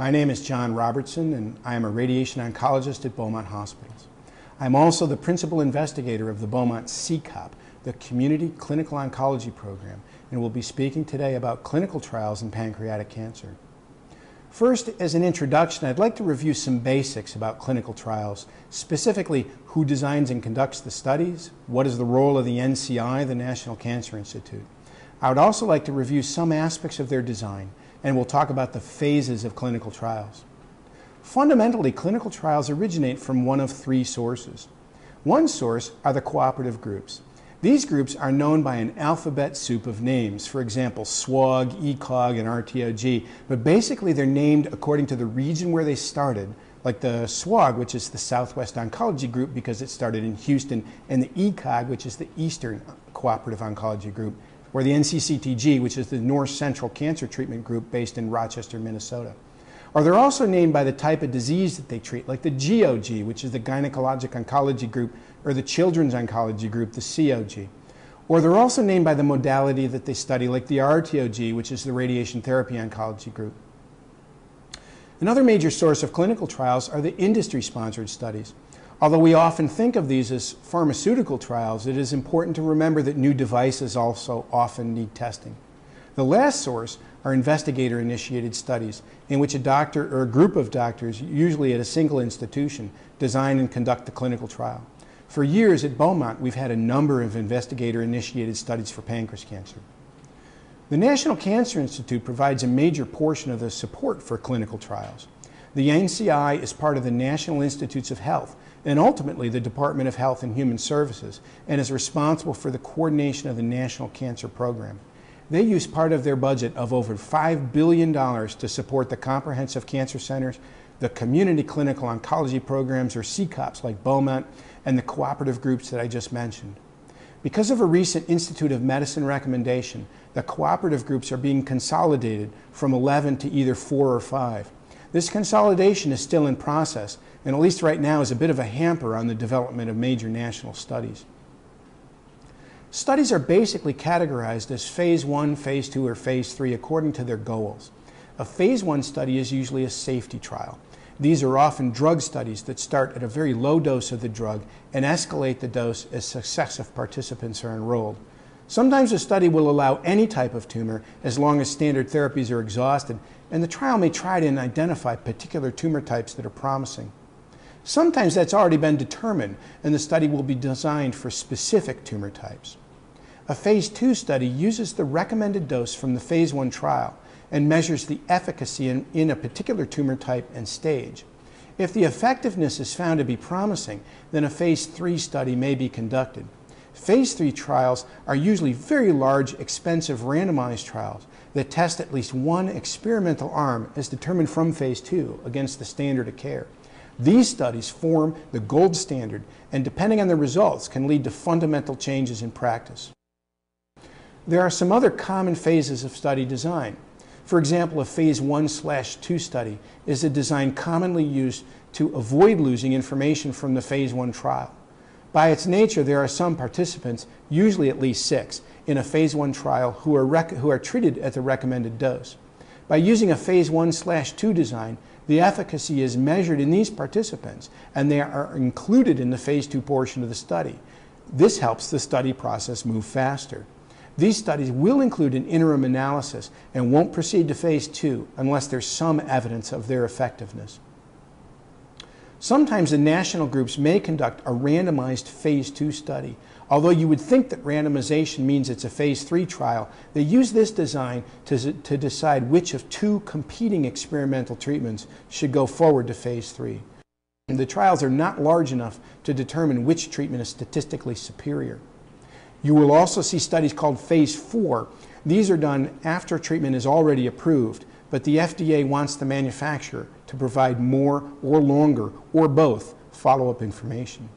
My name is John Robertson, and I am a radiation oncologist at Beaumont Hospitals. I'm also the principal investigator of the Beaumont CCOP, the Community Clinical Oncology Program, and will be speaking today about clinical trials in pancreatic cancer. First, as an introduction, I'd like to review some basics about clinical trials, specifically who designs and conducts the studies, what is the role of the NCI, the National Cancer Institute. I would also like to review some aspects of their design, and we'll talk about the phases of clinical trials. Fundamentally, clinical trials originate from one of three sources. One source are the cooperative groups. These groups are known by an alphabet soup of names, for example, SWOG, ECOG, and RTOG, but basically they're named according to the region where they started, like the SWOG, which is the Southwest Oncology Group because it started in Houston, and the ECOG, which is the Eastern Cooperative Oncology Group, or the NCCTG, which is the North Central Cancer Treatment Group based in Rochester, Minnesota. Or they're also named by the type of disease that they treat, like the GOG, which is the Gynecologic Oncology Group, or the Children's Oncology Group, the COG. Or they're also named by the modality that they study, like the RTOG, which is the Radiation Therapy Oncology Group. Another major source of clinical trials are the industry-sponsored studies. Although we often think of these as pharmaceutical trials, it is important to remember that new devices also often need testing. The last source are investigator-initiated studies in which a doctor or a group of doctors, usually at a single institution, design and conduct the clinical trial. For years at Beaumont, we've had a number of investigator-initiated studies for pancreas cancer. The National Cancer Institute provides a major portion of the support for clinical trials. The NCI is part of the National Institutes of Health and ultimately the Department of Health and Human Services and is responsible for the coordination of the National Cancer Program. They use part of their budget of over $5 billion to support the comprehensive cancer centers, the community clinical oncology programs or CCOPs like Beaumont, and the cooperative groups that I just mentioned. Because of a recent Institute of Medicine recommendation, the cooperative groups are being consolidated from 11 to either 4 or 5. This consolidation is still in process, and at least right now is a bit of a hamper on the development of major national studies. Studies are basically categorized as phase one, phase two, or phase three according to their goals. A phase one study is usually a safety trial. These are often drug studies that start at a very low dose of the drug and escalate the dose as successive participants are enrolled. Sometimes a study will allow any type of tumor as long as standard therapies are exhausted, and the trial may try to identify particular tumor types that are promising. Sometimes that's already been determined, and the study will be designed for specific tumor types. A phase two study uses the recommended dose from the phase one trial and measures the efficacy in, in, a particular tumor type and stage. If the effectiveness is found to be promising, then a phase three study may be conducted. Phase three trials are usually very large, expensive randomized trials that test at least one experimental arm as determined from phase two against the standard of care. These studies form the gold standard and depending on the results can lead to fundamental changes in practice. There are some other common phases of study design. For example, a phase 1 slash 2 study is a design commonly used to avoid losing information from the phase 1 trial. By its nature, there are some participants, usually at least six, in a phase 1 trial who are, who are treated at the recommended dose. By using a phase 1 slash 2 design, the efficacy is measured in these participants and they are included in the phase 2 portion of the study. This helps the study process move faster. These studies will include an interim analysis and won't proceed to phase two unless there's some evidence of their effectiveness. Sometimes the national groups may conduct a randomized phase two study. Although you would think that randomization means it's a phase three trial, they use this design to, to decide which of two competing experimental treatments should go forward to phase three. And the trials are not large enough to determine which treatment is statistically superior. You will also see studies called phase four. These are done after treatment is already approved, but the FDA wants the manufacturer to provide more or longer or both follow-up information.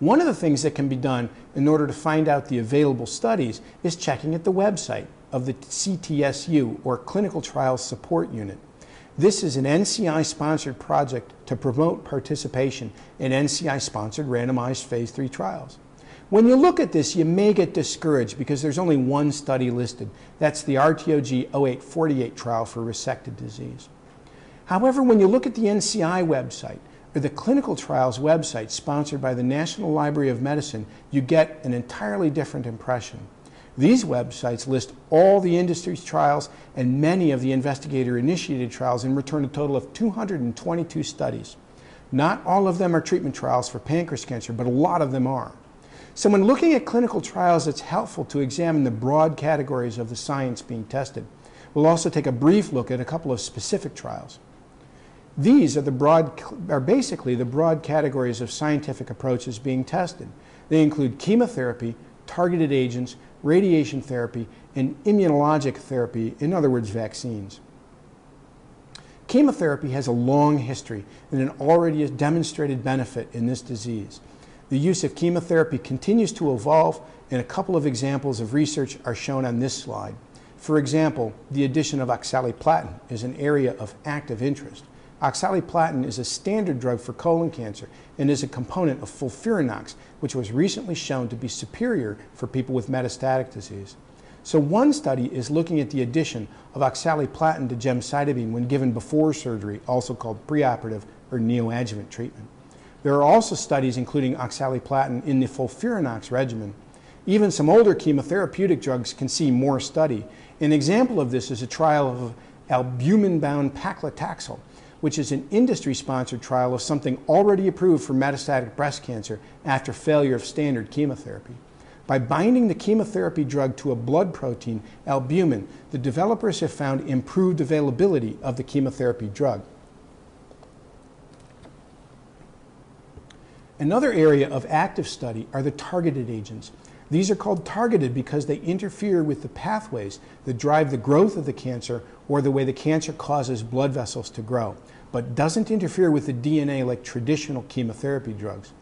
One of the things that can be done in order to find out the available studies is checking at the website of the CTSU or Clinical Trials Support Unit. This is an NCI-sponsored project to promote participation in NCI-sponsored randomized phase 3 trials. When you look at this, you may get discouraged because there's only one study listed. That's the RTOG 0848 trial for resected disease. However, when you look at the NCI website or the clinical trials website sponsored by the National Library of Medicine, you get an entirely different impression. These websites list all the industry's trials and many of the investigator initiated trials and return a total of 222 studies. Not all of them are treatment trials for pancreas cancer, but a lot of them are. So, when looking at clinical trials, it's helpful to examine the broad categories of the science being tested. We'll also take a brief look at a couple of specific trials. These are, the broad, are basically the broad categories of scientific approaches being tested. They include chemotherapy, targeted agents, radiation therapy, and immunologic therapy, in other words, vaccines. Chemotherapy has a long history and an already demonstrated benefit in this disease. The use of chemotherapy continues to evolve, and a couple of examples of research are shown on this slide. For example, the addition of oxaliplatin is an area of active interest. Oxaliplatin is a standard drug for colon cancer and is a component of FOLFIRINOX, which was recently shown to be superior for people with metastatic disease. So one study is looking at the addition of oxaliplatin to gemcitabine when given before surgery, also called preoperative or neoadjuvant treatment. There are also studies including oxaliplatin in the FOLFIRINOX regimen. Even some older chemotherapeutic drugs can see more study. An example of this is a trial of albumin-bound paclitaxel, which is an industry sponsored trial of something already approved for metastatic breast cancer after failure of standard chemotherapy. By binding the chemotherapy drug to a blood protein, albumin, the developers have found improved availability of the chemotherapy drug. Another area of active study are the targeted agents. These are called targeted because they interfere with the pathways that drive the growth of the cancer or the way the cancer causes blood vessels to grow, but doesn't interfere with the DNA like traditional chemotherapy drugs.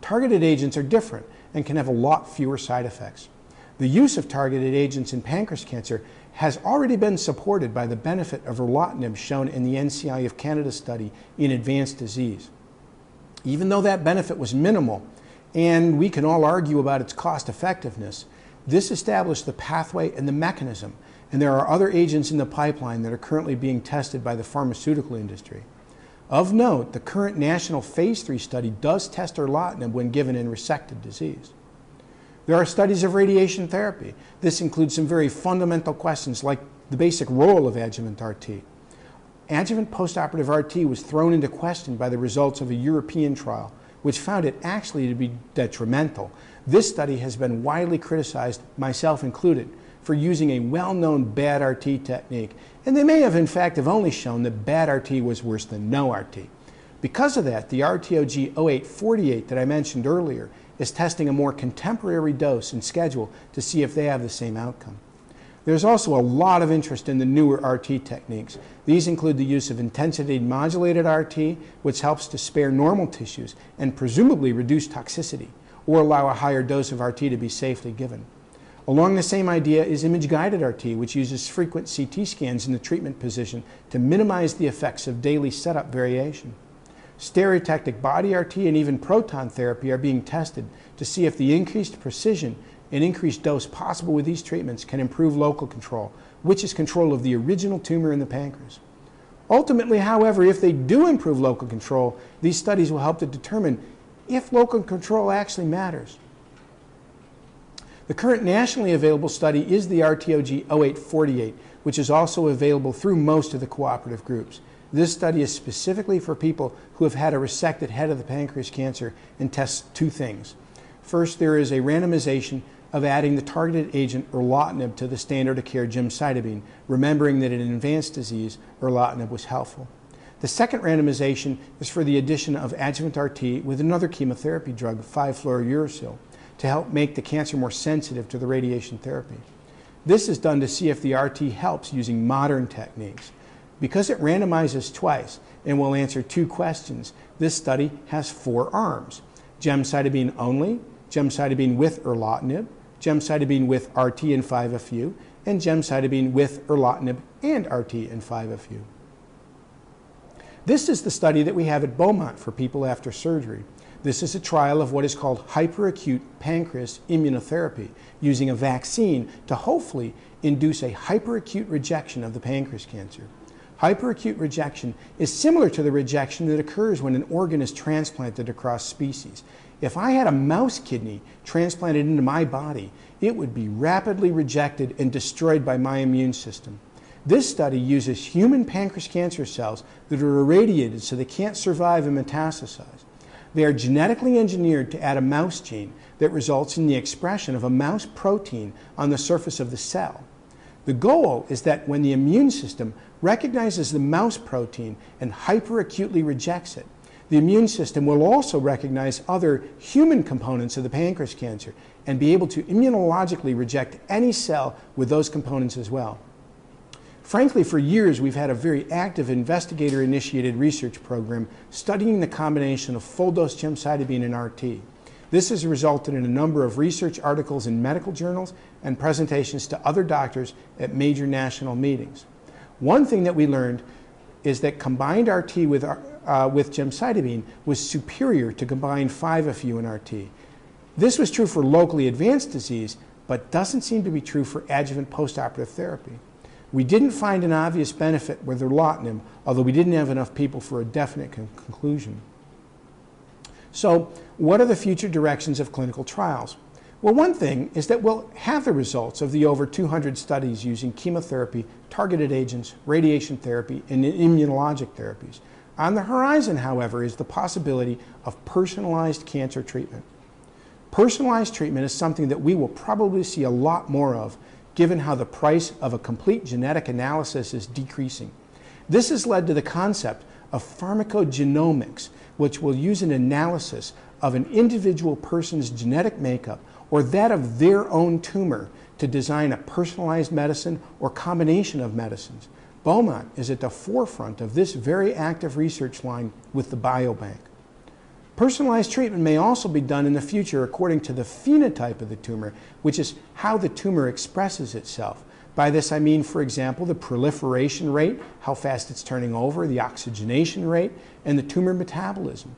Targeted agents are different and can have a lot fewer side effects. The use of targeted agents in pancreas cancer has already been supported by the benefit of erlotinib shown in the NCI of Canada study in advanced disease. Even though that benefit was minimal, and we can all argue about its cost effectiveness. This established the pathway and the mechanism, and there are other agents in the pipeline that are currently being tested by the pharmaceutical industry. Of note, the current national phase 3 study does test erlotinib when given in resected disease. There are studies of radiation therapy. This includes some very fundamental questions like the basic role of adjuvant RT. Adjuvant postoperative RT was thrown into question by the results of a European trial which found it actually to be detrimental. This study has been widely criticized, myself included, for using a well-known bad RT technique, and they may have in fact have only shown that bad RT was worse than no RT. Because of that, the RTOG 0848 that I mentioned earlier is testing a more contemporary dose and schedule to see if they have the same outcome. There's also a lot of interest in the newer RT techniques. These include the use of intensity modulated RT, which helps to spare normal tissues and presumably reduce toxicity, or allow a higher dose of RT to be safely given. Along the same idea is image guided RT, which uses frequent CT scans in the treatment position to minimize the effects of daily setup variation. Stereotactic body RT and even proton therapy are being tested to see if the increased precision and increased dose possible with these treatments can improve local control, which is control of the original tumor in the pancreas. Ultimately, however, if they do improve local control, these studies will help to determine if local control actually matters. The current nationally available study is the RTOG 0848, which is also available through most of the cooperative groups. This study is specifically for people who have had a resected head of the pancreas cancer and tests two things. First, there is a randomization of adding the targeted agent erlotinib to the standard of care gemcitabine, remembering that in advanced disease, erlotinib was helpful. The second randomization is for the addition of adjuvant RT with another chemotherapy drug, 5-fluorouracil, to help make the cancer more sensitive to the radiation therapy. This is done to see if the RT helps using modern techniques. Because it randomizes twice and will answer two questions, this study has four arms gemcitabine only, gemcitabine with erlotinib, gemcitabine with RT and 5-FU, and gemcitabine with erlotinib and RT and 5-FU. This is the study that we have at Beaumont for people after surgery. This is a trial of what is called hyperacute pancreas immunotherapy, using a vaccine to hopefully induce a hyperacute rejection of the pancreas cancer. Hyperacute rejection is similar to the rejection that occurs when an organ is transplanted across species. If I had a mouse kidney transplanted into my body, it would be rapidly rejected and destroyed by my immune system. This study uses human pancreas cancer cells that are irradiated so they can't survive and metastasize. They are genetically engineered to add a mouse gene that results in the expression of a mouse protein on the surface of the cell. The goal is that when the immune system recognizes the mouse protein and hyperacutely rejects it, the immune system will also recognize other human components of the pancreas cancer and be able to immunologically reject any cell with those components as well. Frankly, for years we've had a very active investigator initiated research program studying the combination of full dose gemcitabine and RT. This has resulted in a number of research articles in medical journals and presentations to other doctors at major national meetings. One thing that we learned is that combined RT with, uh, with gemcitabine was superior to combined 5-FU and RT. This was true for locally advanced disease, but doesn't seem to be true for adjuvant postoperative therapy. We didn't find an obvious benefit with erlotinib, although we didn't have enough people for a definite con conclusion. So, what are the future directions of clinical trials? Well, one thing is that we'll have the results of the over 200 studies using chemotherapy, targeted agents, radiation therapy, and immunologic therapies. On the horizon, however, is the possibility of personalized cancer treatment. Personalized treatment is something that we will probably see a lot more of given how the price of a complete genetic analysis is decreasing. This has led to the concept of pharmacogenomics, which will use an analysis of an individual person's genetic makeup or that of their own tumor to design a personalized medicine or combination of medicines. Beaumont is at the forefront of this very active research line with the biobank. Personalized treatment may also be done in the future according to the phenotype of the tumor, which is how the tumor expresses itself. By this I mean, for example, the proliferation rate, how fast it's turning over, the oxygenation rate, and the tumor metabolism.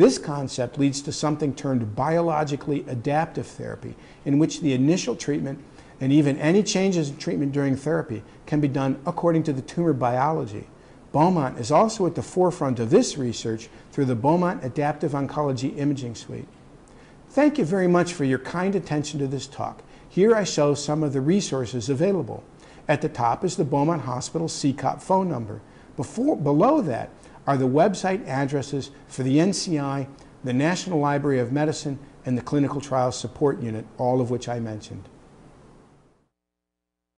This concept leads to something termed biologically adaptive therapy, in which the initial treatment and even any changes in treatment during therapy can be done according to the tumor biology. Beaumont is also at the forefront of this research through the Beaumont Adaptive Oncology Imaging Suite. Thank you very much for your kind attention to this talk. Here I show some of the resources available. At the top is the Beaumont Hospital CCOP phone number. Before, below that are the website addresses for the NCI, the National Library of Medicine, and the Clinical Trials Support Unit, all of which I mentioned.